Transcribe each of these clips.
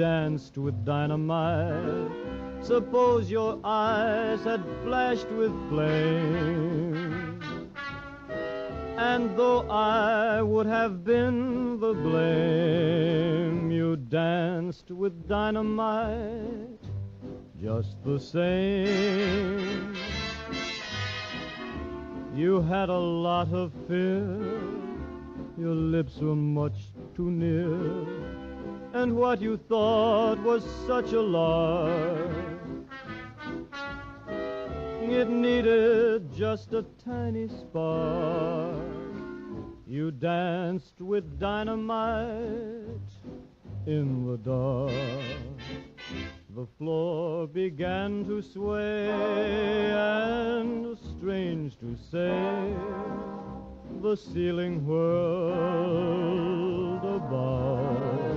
danced with dynamite. Suppose your eyes had flashed with flame. And though I would have been the blame, you danced with dynamite just the same. You had a lot of fear, your lips were much too near, and what you thought was such a lark. It needed just a tiny spark. You danced with dynamite in the dark. The floor began to sway, and strange to say, the ceiling whirled about.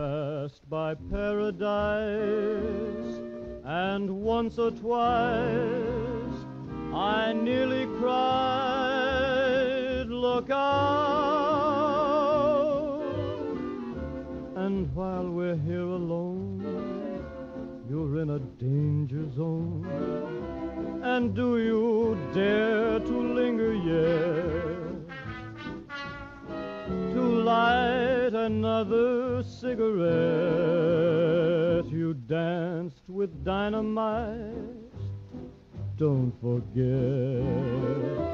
Passed by paradise, and once or twice I nearly cried, Look out! And while we're here alone, you're in a danger zone. And do you dare cigarette? You danced with dynamite. Don't forget.